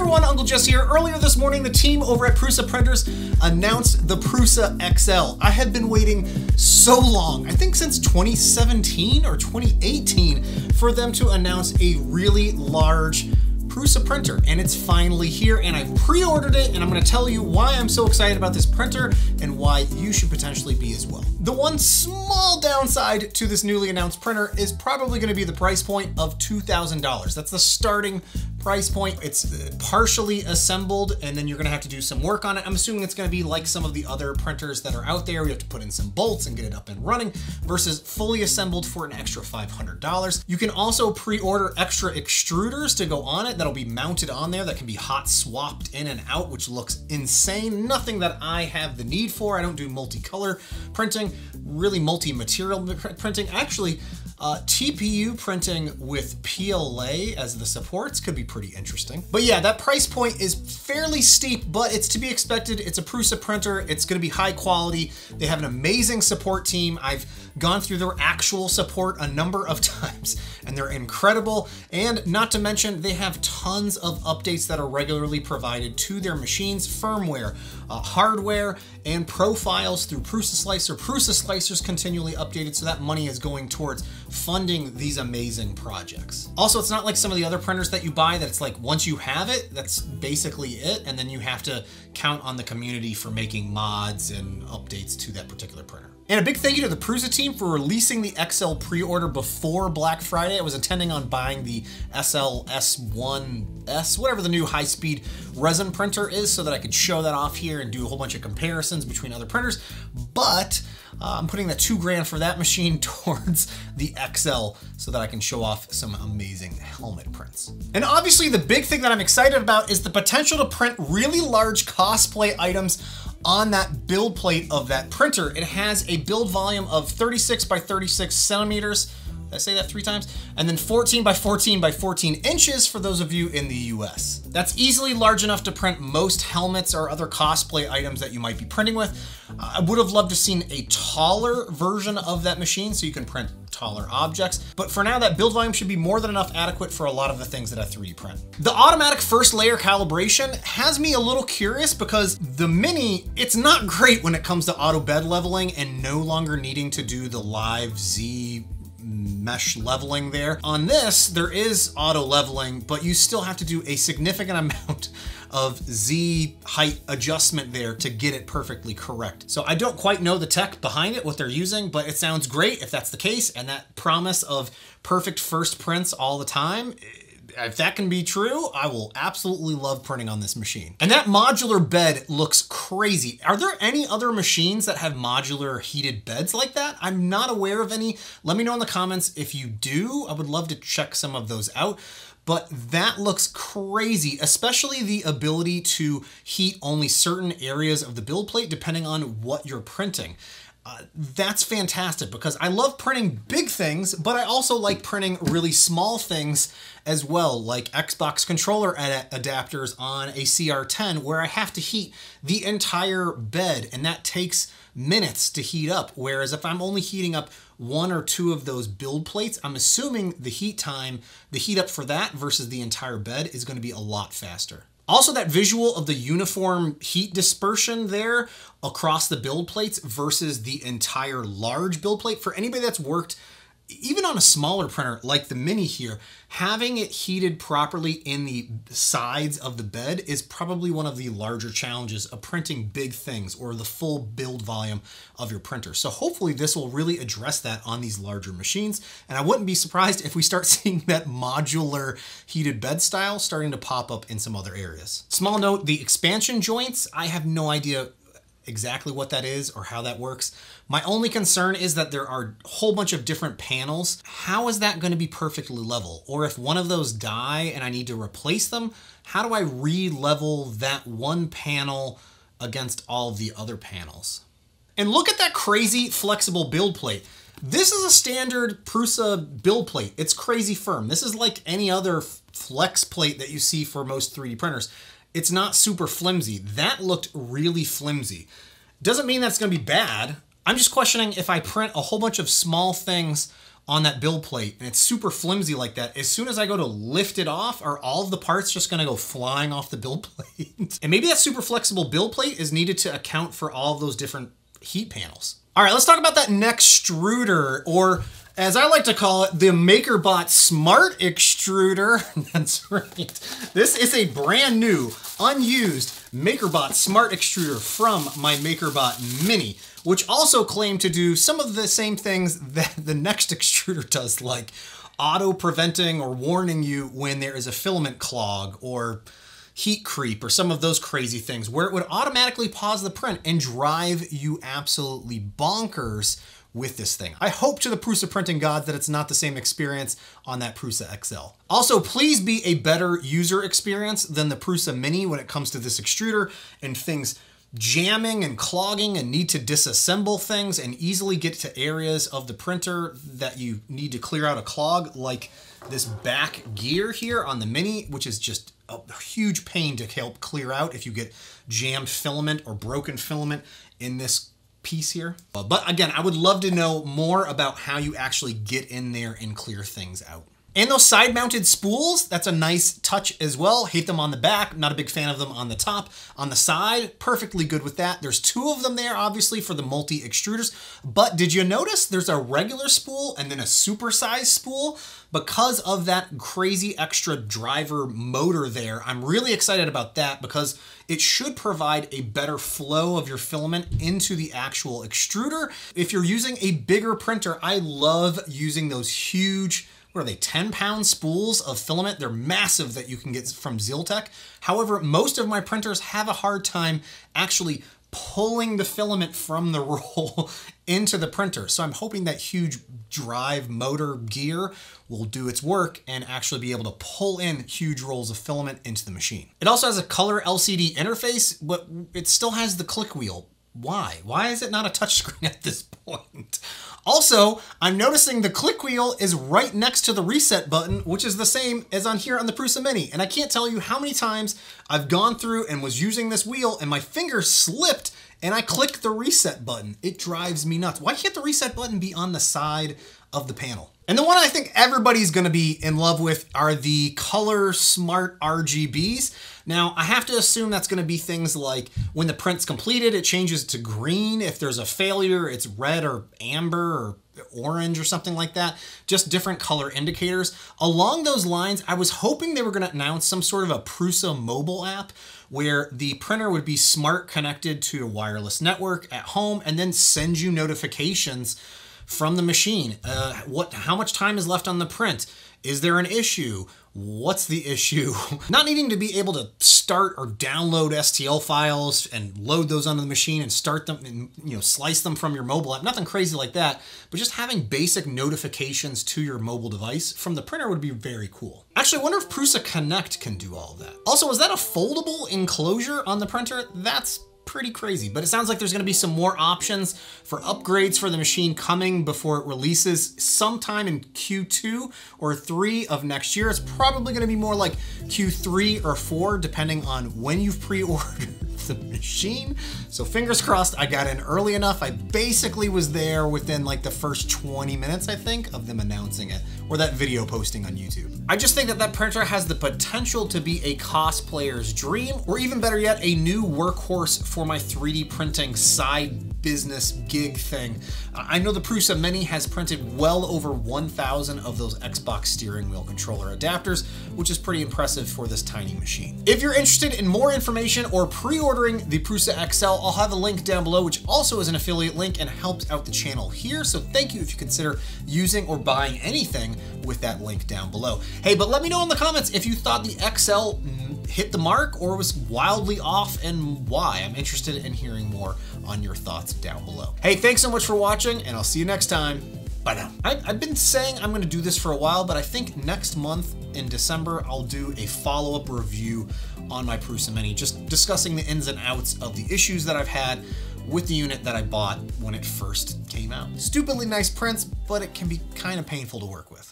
everyone, Uncle Jessy here. Earlier this morning, the team over at Prusa Printers announced the Prusa XL. I had been waiting so long, I think since 2017 or 2018, for them to announce a really large Prusa printer and it's finally here and I've pre-ordered it and I'm gonna tell you why I'm so excited about this printer and why you should potentially be as well. The one small downside to this newly announced printer is probably gonna be the price point of $2,000. That's the starting price point. It's partially assembled and then you're gonna have to do some work on it. I'm assuming it's gonna be like some of the other printers that are out there. You have to put in some bolts and get it up and running versus fully assembled for an extra $500. You can also pre-order extra extruders to go on it that'll be mounted on there that can be hot swapped in and out, which looks insane. Nothing that I have the need for. I don't do multicolor printing, really multi-material printing. Actually, uh, TPU printing with PLA as the supports could be pretty interesting. But yeah, that price point is fairly steep, but it's to be expected. It's a Prusa printer. It's gonna be high quality. They have an amazing support team. I've gone through their actual support a number of times and they're incredible. And not to mention, they have tons of updates that are regularly provided to their machines, firmware, uh, hardware, and profiles through Prusa Slicer. Prusa Slicer's continually updated, so that money is going towards funding these amazing projects. Also, it's not like some of the other printers that you buy that it's like once you have it, that's basically it, and then you have to count on the community for making mods and updates to that particular printer. And a big thank you to the Prusa team for releasing the XL pre-order before Black Friday. I was intending on buying the SLS1S, whatever the new high-speed resin printer is, so that I could show that off here and do a whole bunch of comparisons between other printers. But uh, I'm putting the two grand for that machine towards the XL so that I can show off some amazing helmet prints. And obviously the big thing that I'm excited about is the potential to print really large cosplay items on that build plate of that printer. It has a build volume of 36 by 36 centimeters, did I say that three times? And then 14 by 14 by 14 inches for those of you in the US. That's easily large enough to print most helmets or other cosplay items that you might be printing with. I would have loved to seen a taller version of that machine so you can print taller objects. But for now, that build volume should be more than enough adequate for a lot of the things that I 3D print. The automatic first layer calibration has me a little curious because the Mini, it's not great when it comes to auto bed leveling and no longer needing to do the live Z mesh leveling there. On this, there is auto leveling, but you still have to do a significant amount of Z height adjustment there to get it perfectly correct. So I don't quite know the tech behind it, what they're using, but it sounds great if that's the case. And that promise of perfect first prints all the time, if that can be true, I will absolutely love printing on this machine. And that modular bed looks crazy. Are there any other machines that have modular heated beds like that? I'm not aware of any. Let me know in the comments if you do. I would love to check some of those out but that looks crazy, especially the ability to heat only certain areas of the build plate depending on what you're printing. Uh, that's fantastic because I love printing big things, but I also like printing really small things as well, like Xbox controller ad adapters on a CR10 where I have to heat the entire bed and that takes minutes to heat up. Whereas if I'm only heating up one or two of those build plates, I'm assuming the heat time, the heat up for that versus the entire bed is gonna be a lot faster. Also that visual of the uniform heat dispersion there across the build plates versus the entire large build plate. For anybody that's worked even on a smaller printer like the Mini here, having it heated properly in the sides of the bed is probably one of the larger challenges of printing big things or the full build volume of your printer. So hopefully this will really address that on these larger machines. And I wouldn't be surprised if we start seeing that modular heated bed style starting to pop up in some other areas. Small note, the expansion joints, I have no idea exactly what that is or how that works. My only concern is that there are a whole bunch of different panels. How is that going to be perfectly level? Or if one of those die and I need to replace them, how do I re-level that one panel against all of the other panels? And look at that crazy flexible build plate. This is a standard Prusa build plate. It's crazy firm. This is like any other flex plate that you see for most 3D printers it's not super flimsy. That looked really flimsy. Doesn't mean that's going to be bad. I'm just questioning if I print a whole bunch of small things on that build plate and it's super flimsy like that, as soon as I go to lift it off, are all of the parts just gonna go flying off the build plate? and maybe that super flexible build plate is needed to account for all of those different heat panels. All right, let's talk about that Nextruder, or as I like to call it, the MakerBot Smart Extruder. That's right. This is a brand new, unused MakerBot Smart Extruder from my MakerBot Mini, which also claimed to do some of the same things that the next extruder does, like auto preventing or warning you when there is a filament clog or heat creep or some of those crazy things where it would automatically pause the print and drive you absolutely bonkers with this thing. I hope to the Prusa printing gods that it's not the same experience on that Prusa XL. Also, please be a better user experience than the Prusa Mini when it comes to this extruder and things jamming and clogging and need to disassemble things and easily get to areas of the printer that you need to clear out a clog like this back gear here on the Mini, which is just a huge pain to help clear out if you get jammed filament or broken filament in this piece here. Uh, but again, I would love to know more about how you actually get in there and clear things out. And those side mounted spools, that's a nice touch as well. Hate them on the back, not a big fan of them on the top. On the side, perfectly good with that. There's two of them there, obviously, for the multi extruders. But did you notice there's a regular spool and then a supersized spool? Because of that crazy extra driver motor there, I'm really excited about that because it should provide a better flow of your filament into the actual extruder. If you're using a bigger printer, I love using those huge what are they, 10 pound spools of filament? They're massive that you can get from Zealtech. However, most of my printers have a hard time actually pulling the filament from the roll into the printer. So I'm hoping that huge drive motor gear will do its work and actually be able to pull in huge rolls of filament into the machine. It also has a color LCD interface, but it still has the click wheel. Why? Why is it not a touchscreen at this point? Also, I'm noticing the click wheel is right next to the reset button, which is the same as on here on the Prusa Mini. And I can't tell you how many times I've gone through and was using this wheel and my finger slipped and I clicked the reset button. It drives me nuts. Why can't the reset button be on the side of the panel? And the one I think everybody's gonna be in love with are the Color Smart RGBs. Now, I have to assume that's gonna be things like when the print's completed, it changes to green. If there's a failure, it's red or amber or orange or something like that, just different color indicators. Along those lines, I was hoping they were gonna announce some sort of a Prusa mobile app where the printer would be smart connected to a wireless network at home and then send you notifications from the machine. Uh, what? How much time is left on the print? Is there an issue? What's the issue? Not needing to be able to start or download STL files and load those onto the machine and start them and you know slice them from your mobile app. Nothing crazy like that, but just having basic notifications to your mobile device from the printer would be very cool. Actually, I wonder if Prusa Connect can do all that. Also, is that a foldable enclosure on the printer? That's pretty crazy. But it sounds like there's gonna be some more options for upgrades for the machine coming before it releases sometime in Q2 or 3 of next year. It's probably gonna be more like Q3 or 4, depending on when you've pre-ordered the machine. So fingers crossed I got in early enough. I basically was there within like the first 20 minutes, I think, of them announcing it or that video posting on YouTube. I just think that that printer has the potential to be a cosplayer's dream, or even better yet, a new workhorse for my 3D printing side business gig thing. I know the Prusa Mini has printed well over 1,000 of those Xbox steering wheel controller adapters, which is pretty impressive for this tiny machine. If you're interested in more information or pre-ordering the Prusa XL, I'll have a link down below, which also is an affiliate link and helps out the channel here. So thank you if you consider using or buying anything with that link down below. Hey, but let me know in the comments if you thought the XL mm, hit the mark or was wildly off and why. I'm interested in hearing more on your thoughts down below. Hey, thanks so much for watching and I'll see you next time. Bye now. I've been saying I'm gonna do this for a while, but I think next month in December, I'll do a follow-up review on my Prusa Mini, just discussing the ins and outs of the issues that I've had with the unit that I bought when it first came out. Stupidly nice prints, but it can be kind of painful to work with.